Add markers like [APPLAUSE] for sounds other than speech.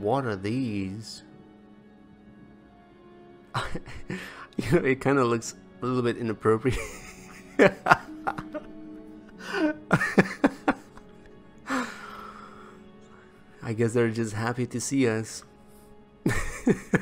one of these? [LAUGHS] you know, it kind of looks a little bit inappropriate. [LAUGHS] I guess they're just happy to see us. [LAUGHS]